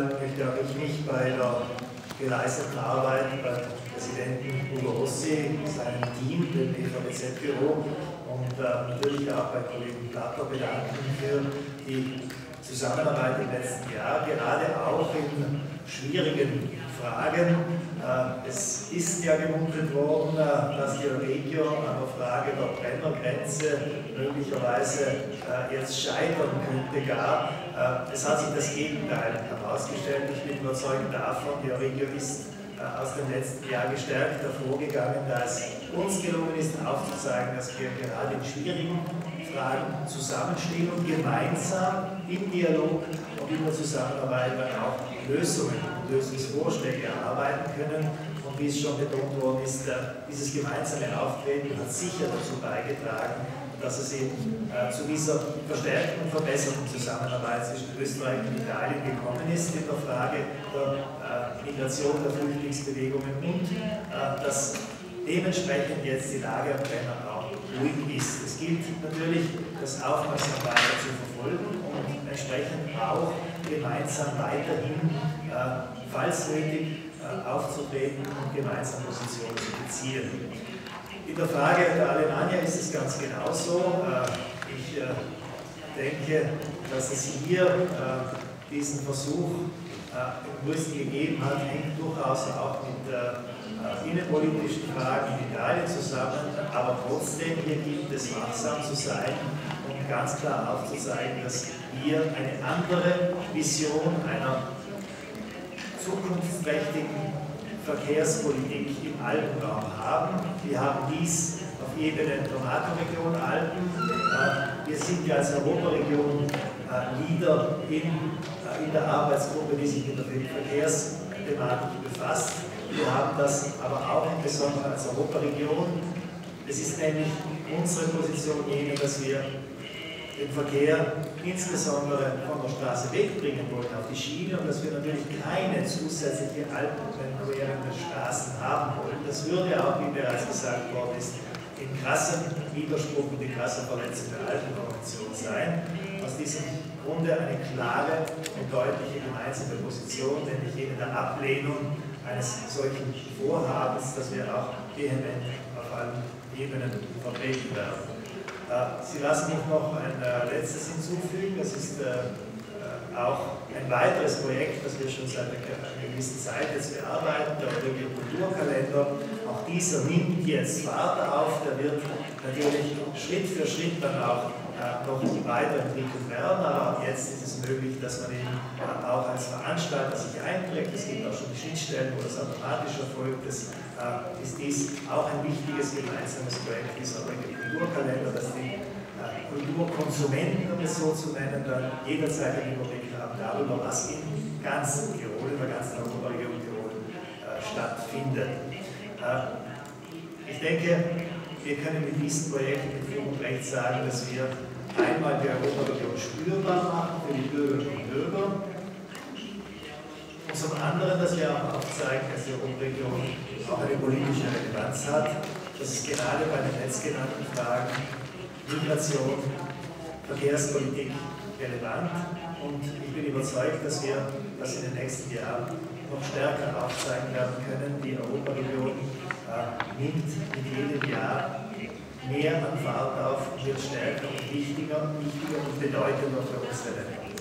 möchte auch ich mich bei der geleisteten Arbeit beim Präsidenten Ugo Rossi, seinem Team, dem EVZ-Büro und äh, natürlich auch bei Kollegen Platter bedanken für die Zusammenarbeit im letzten Jahr, gerade auch in schwierigen Fragen. Äh, es ist ja gemunkelt worden, äh, dass die Regio an der Frage der Brennergrenze möglicherweise äh, jetzt scheitern könnte gar. Es hat sich das Gegenteil herausgestellt. Ich bin überzeugt davon, die Regio ist aus dem letzten Jahr gestärkt hervorgegangen, da es uns gelungen ist, aufzuzeigen, dass wir gerade in schwierigen Fragen zusammenstehen und gemeinsam im Dialog und in der Zusammenarbeit dann auch Lösungen Lösungsvorschläge erarbeiten können. Und wie es schon betont worden ist, dieses gemeinsame Auftreten hat sicher dazu beigetragen, dass es eben äh, zu dieser verstärkten und verbesserten Zusammenarbeit zwischen Österreich und Italien gekommen ist in der Frage der äh, Migration der Flüchtlingsbewegungen und äh, dass dementsprechend jetzt die Lage am Brenner auch ruhig ist. Gilt natürlich, das aufmerksam weiter zu verfolgen und entsprechend auch gemeinsam weiterhin, äh, falls nötig, äh, aufzutreten und gemeinsam Positionen zu beziehen. In der Frage der Alemannia ist es ganz genauso. Äh, ich äh, denke, dass es hier äh, diesen Versuch im größten gegeben hat, hängt durchaus auch mit innenpolitischen Fragen in Italien zusammen, aber trotzdem hier gilt es wachsam zu sein und ganz klar aufzuzeigen, dass wir eine andere Vision einer zukunftsträchtigen Verkehrspolitik im Alpenraum haben. Wir haben dies auf Ebene der NATO-Region Alpen. Äh, wir sind ja als Europaregion äh, Leader in, äh, in der Arbeitsgruppe, die sich mit der Verkehrsthematik befasst. Wir haben das aber auch insbesondere als Europaregion. Es ist nämlich unsere Position jene, dass wir den Verkehr insbesondere von der Straße wegbringen wollen auf die Schiene und dass wir natürlich keine zusätzliche alpenquerende Straßen haben wollen. Das würde auch, wie bereits gesagt worden ist, in krassem Widerspruch und in krasser Verletzung der Alpenkonvention sein. Aus diesem Grunde eine klare und deutliche gemeinsame Position, nämlich jene der Ablehnung eines solchen Vorhabens, das wir auch vehement auf allen Ebenen vertreten werden. Äh, Sie lassen mich noch ein äh, letztes hinzufügen. Das ist äh, auch ein weiteres Projekt, das wir schon seit einer gewissen Zeit jetzt bearbeiten, der Europäische Kulturkalender. Auch dieser nimmt jetzt Fahrt auf, der wird natürlich Schritt für Schritt dann auch noch weiterentwickelt werden, aber jetzt ist es möglich, dass man eben auch als Veranstalter sich einträgt. Es gibt auch schon die Schnittstellen, wo das automatisch erfolgt. Das ist dies auch ein wichtiges gemeinsames Projekt dieser Kulturkalender, dass die Kulturkonsumenten, um es so zu nennen, dann jederzeit einen Überblick haben darüber, was in ganz Tirol, in der ganzen Europaregion Tirol äh, stattfindet. Äh, ich denke, wir können mit diesem Projekt mit und Recht sagen, dass wir einmal die Europaregion spürbar machen für die Bürgerinnen und Bürger und zum anderen, dass wir auch aufzeigen, dass die Europaregion auch eine politische Relevanz hat, dass es gerade bei den letztgenannten Fragen Migration, Verkehrspolitik relevant und ich bin überzeugt, dass wir das in den nächsten Jahren noch stärker aufzeigen werden können. Die Europaregion äh, nimmt mit jedem Jahr mehr an Fahrt auf, wird stärker und wichtiger, wichtiger und bedeutender für unsere Länder.